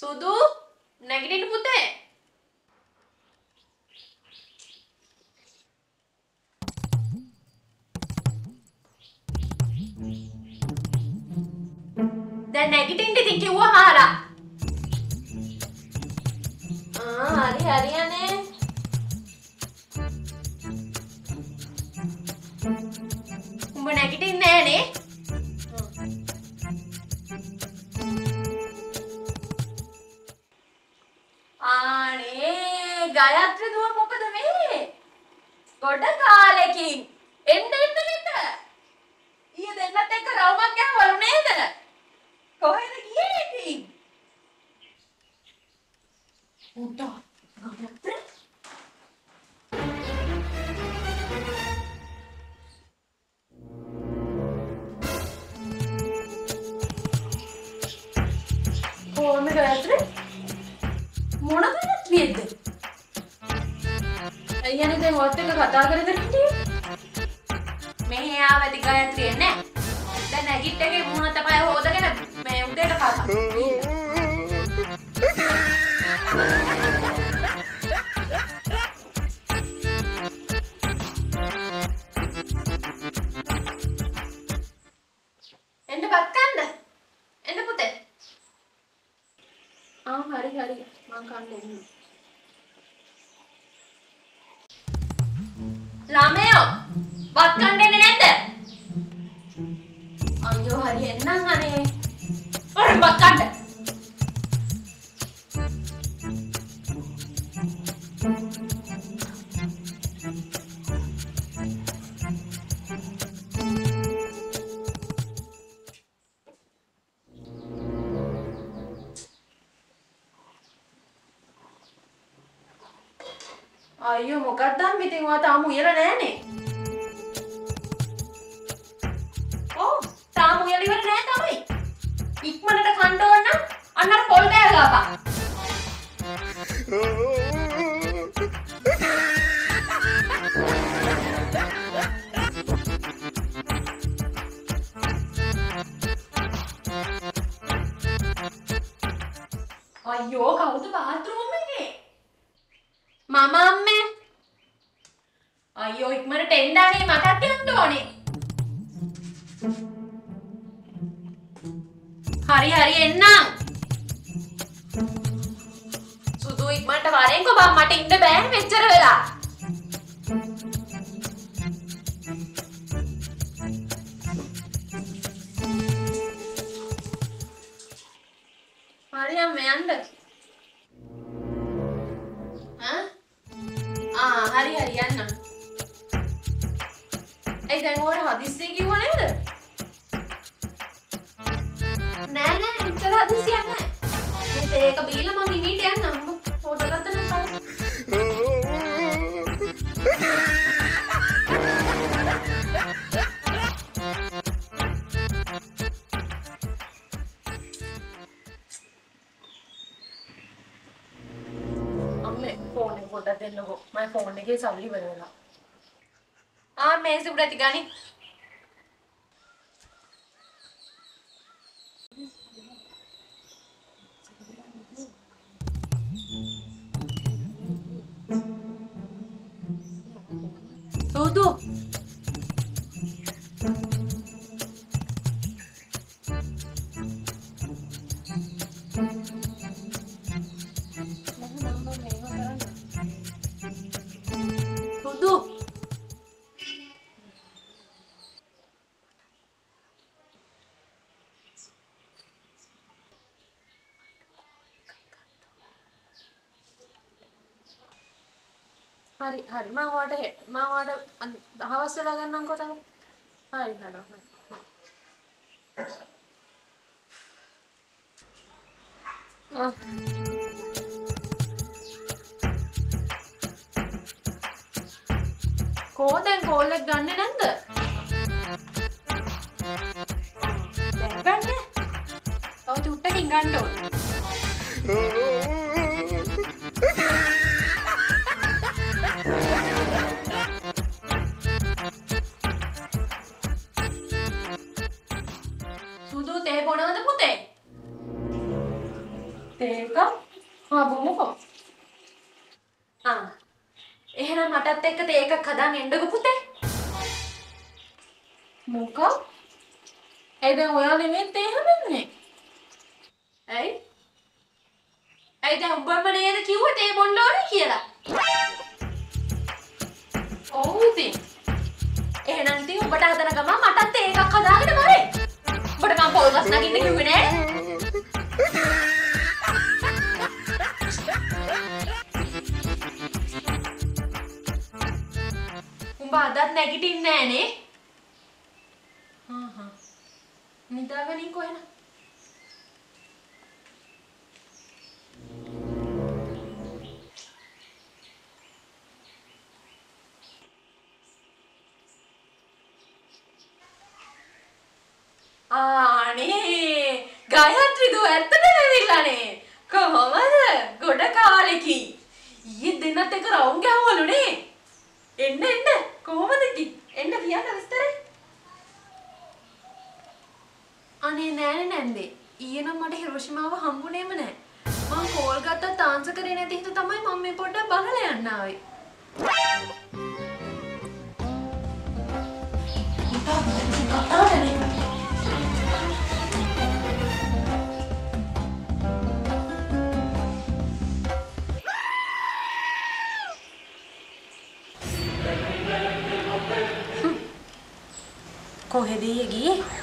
සුදු නැගිටින්න පුතේ. දැන් නැගිටින්න ඉතින් කිව්වා හාරා. ආ හරි හරියනේ. උඹ නැගිටින්නේ නෑනේ. ගයත්‍රි දුව මොකද මේ? ගොඩ කාලෙකින් එන්න එන්න එන්න. ඊයේ දෙන්නත් එක්ක රවුමක් ගහවලු නේද? කොහෙද ගියේ ඉතින්? උඩ ගයත්‍රි කොහොමද ගයත්‍රි? අයියනේ දැන් ඔයත් එක්ක කතා කර කර හිටියේ. මෙහි ආවද ගයත්‍රිය නෑ. දැන් නැගිට්ටගේ මුණ තමයි හොදගෙන මේ උදේට කතා. එන්න බත් කන්න. එන්න පුතේ. ආ හරි හරි මං කන්න එන්න. බත් කන්න එන්නේ නැද්ද? අයියෝ හරි එන්නම් අනේ. ඔර බත් කන්න. අයියෝ මොකක්ද අම්ම ඉතින් ඔයා තාම උයලා නෑනේ. අර පොල් බෑග ආපා. අයියෝ කවුද බාත්රූම් එකේ? මම අම්මේ. අයියෝ ඉක්මනට එන්නනේ මටත් යන්න ඕනේ. හරි හරි එන්නම්. සුදු ඉක්මනට වරෙන්කෝ බං මට ඉන්න බෑනේ මෙච්චර වෙලා. හරි අම්මේ යන්න. ඈ? ආ හරි හරි යන්න. ඒ දැන් ඕර හදිස්සිය කිව්ව නේද? නෑ නෑ ඉතල හදිස්සියක් නෑ. මේ ඒක බීලා මම ඉමීට යන්නම්. පොඩ්ඩක් දෙන්නකෝ. මම ෆෝන් එකේ සල්ලි ඉවර වෙලා. ආ මේසෙ උඩ ඇති ගනි. හරි හරි මම ඔයාලට හෙ- මම ඔයාලට දහවස් වෙලා ගන්නම්කෝ තමයි හරි හරි හරි. ආ. කෝ දැන් කෝල් එක ගන්නෙ නැද්ද? දැන් ගන්න. තව චුට්ටකින් ගන්න ඕන. සුදු තේ බොනවද පුතේ? තේ එකක් ආ. බොමුකෝ ආ එහෙනම් මටත් එක්ක තේ එකක් හදාන් එන්නකො පුතේ මොකක්? ඇයි දැන් ඔයා නෙමෙයි තේ හදන්නේ? ඇයි? ඇයි දැන් උඹම නේද කිව්වේ තේ බොන්න ඕනේ කියලා? ඔව් ඉතින් එහෙනම් ඉතින් උඹට හදන ගමන් මටත් තේ එකක් හදාගෙන බලේ උඹට මම පොල් ගස් නගින්න කිව්වේ නෑ. අදත් නැගිටින්නේ නෑනේ හා හා. නිදාගනින් කොහෙන ආනේ ගයත්‍රි දුව ඇත්තටම ඇවිල්ලානේ. කොහොමද? ගොඩ කාලෙකින් ඊයේ දෙන්නත් එක රවුම් ගැහුවලුනේ. එන්න එන්න කොහොමද ඉතින් එන්න කියන්න විස්තරේ. අනේ නෑනේ නැන්දේ. ඊයේ නම් මට හිරෝෂිමාව හම්බුනේම නෑ. මං කෝල් ගත්තත් ආන්සර් කරේ නැති හින්දා තමයි මම මේ පොඩ්ඩක් බලලා යන්න ආවේ. ඉතා කතාවනේ කොහෙද ඊයේ ගියේ